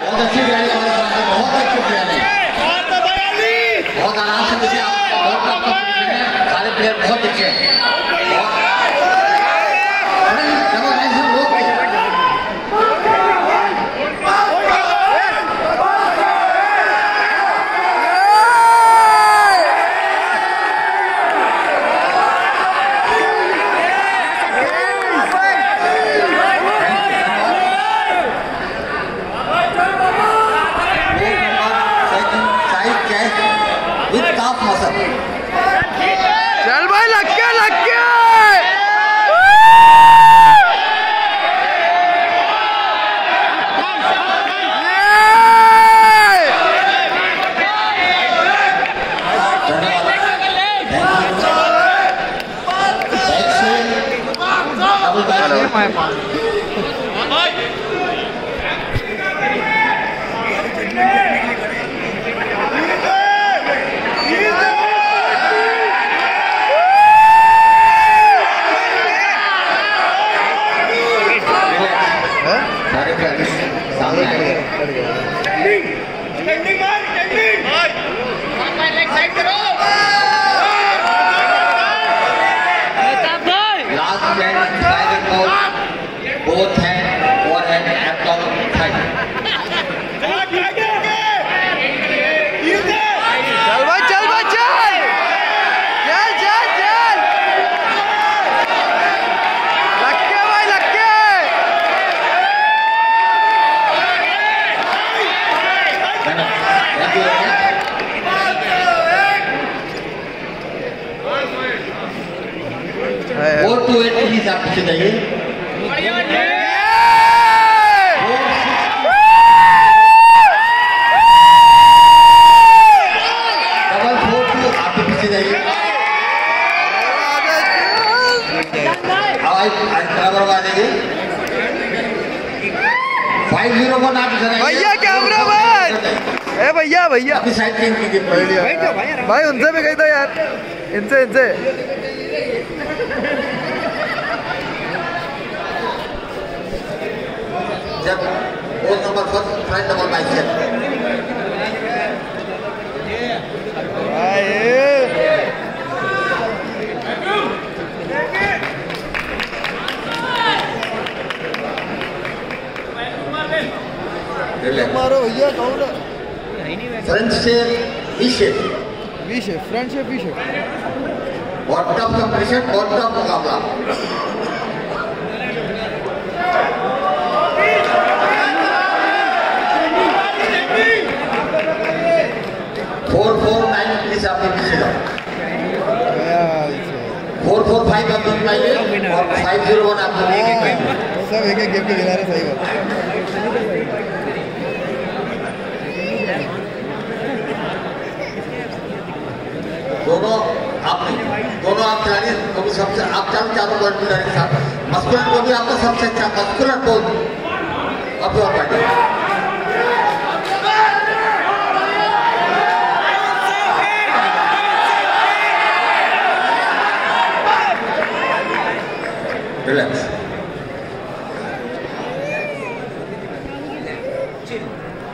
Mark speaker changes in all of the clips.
Speaker 1: बहुत अच्छी बयानी हमारे सामने बहुत अच्छी बयानी बहुत आराम से मुझे आपका बहुत आपका सारे प्लेयर बहुत अच्छे हैं बहुत- अरे, डबल लाइन से लोग side catch with calf muscle
Speaker 2: चल भाई लग गया लग गया। ये!
Speaker 1: सारे खिलाड़ी सामने आएँगे last stand tiger coach both hand और हैंड एब्डोमेन थाई
Speaker 2: चल भाई चल भाई चल चल चल चल लग गया भाई लग गया
Speaker 1: thank you four two eight please आप पीछे जाइए डबल फोर टू आप भी पीछे जाइए आवाज़ बराबर आ जाइए फाइव ज़ीरो को इधर
Speaker 2: भैया कैमरा मैन ए भैया भैया। भाई उनसे भी कही था यार। इनसे इनसे।
Speaker 1: जब बोल number first friend number bicep front से V shape
Speaker 2: V shape front shape V shape
Speaker 1: बहुत टफ कंपटीशन बहुत टफ मुकाबला फोर फोर नाइन प्लीज़ आप पीछे जाओ फोर फोर फाइव आप जीत पाइए और फाइव ज़ीरो वन आप नहीं
Speaker 2: सब एक एक गेम के विनर सही बात
Speaker 1: दोनों आप दोनों आप खिलाड़ी को भी सबसे, आप चारों चारों वर्ल्ड खिलाड़ी के साथ। मस्कुलर को भी आपको सबसे अच्छा मस्कुलर को अब और party relax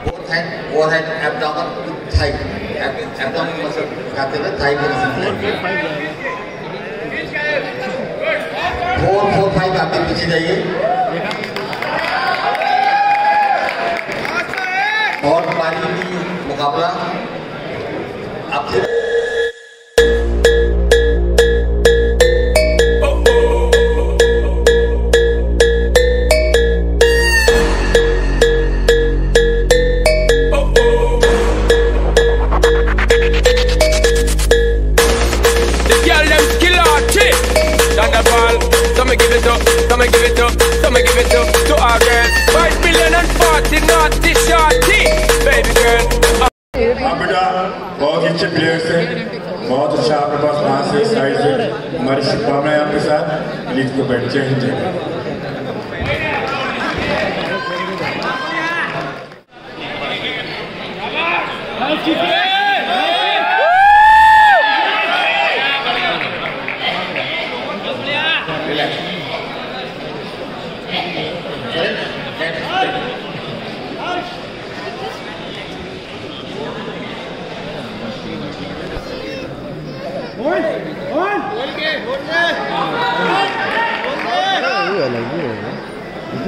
Speaker 1: both hand overhead abdomen with thigh, Ab- abdomen muscle खाते हुए thigh सकते हैं फोर फोर फाइव आप पीछे जाइए।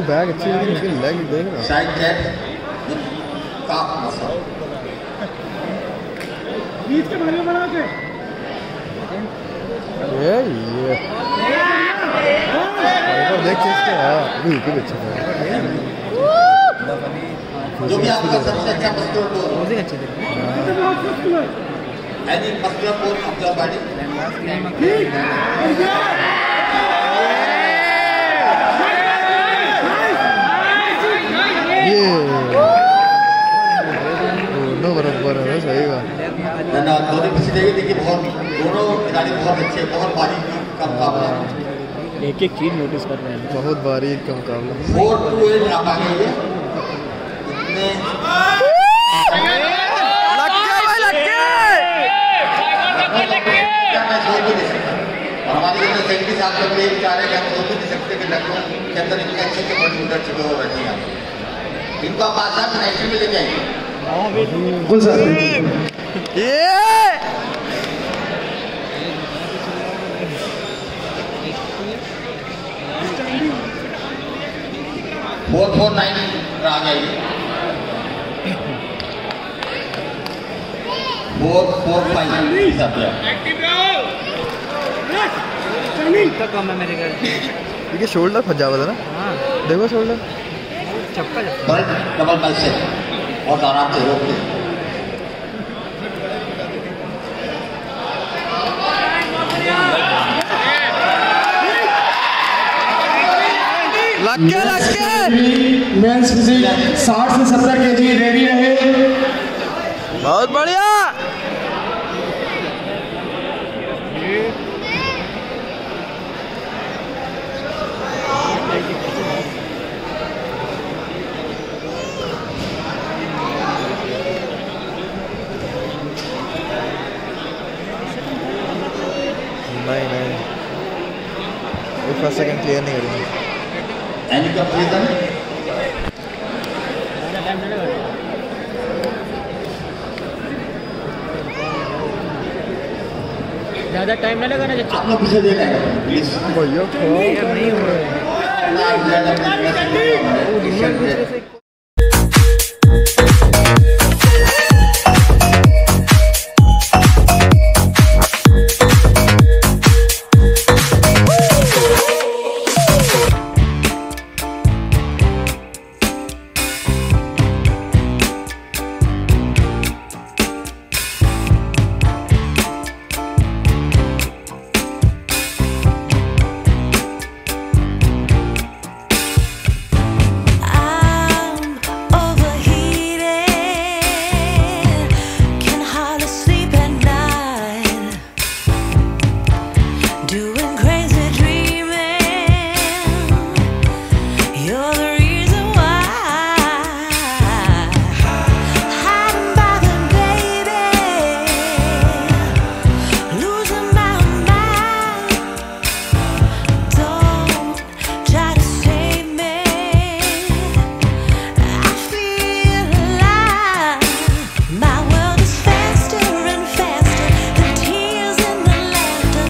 Speaker 2: बैग अच्छी लेकिन उसके लेग देख रहा
Speaker 1: साइड चेक टॉप मसल
Speaker 2: बीच के बारे में बना के। ये ये। हाँ। देख इसके हाँ बिल्कुल अच्छा है
Speaker 1: जो भी आपका सबसे अच्छा मस्कुलर टोन बहुत अच्छे थे। Any muscular tone of your body
Speaker 2: ठीक और ये। ना
Speaker 1: दोनों पीछे देखिए देखिए बहुत दोनों खिलाड़ी बहुत अच्छे बहुत बारीक का मुकाबला
Speaker 3: एक एक चीज़ नोटिस कर रहे हैं।
Speaker 2: बहुत बारीक का मुकाबला
Speaker 1: फोर टू एट आप आगे हुए इतने
Speaker 2: लग गया भाई लग गया
Speaker 1: मैं ज़ोर भी दे सकता हमारे जो सेक्रेटरी साहब लोग ये है हम भी सकते कि लखनऊ के अंदर इतने अच्छे बॉडी बिल्डर चुके हुए बैठे हैं। इनको आप आसाम नेशनल में लेके आएँगे
Speaker 2: ये
Speaker 1: फोर फोर नाइन आ जाइए फोर फोर फाइव हिसाब
Speaker 3: कम है मेरे घर
Speaker 2: ये शोल्डर फंस जावा था ना?
Speaker 3: हाँ।
Speaker 2: देखो शोल्डर
Speaker 3: चप्पा चप्पा
Speaker 1: बल्ट डबल बाइक से और आराम से रोक ले
Speaker 2: लग गया लग गया
Speaker 4: मेंस फिजिक 60 से 70 के जी रेडी रहे।
Speaker 2: बहुत बढ़िया। नहीं नहीं। फ़र्स्ट सेकंड क्लियर नहीं
Speaker 1: का
Speaker 3: ज़्यादा टाइम ना लगाना चाहिए
Speaker 1: आप लोग पीछे देख प्लीज़
Speaker 3: नहीं हो रहा है।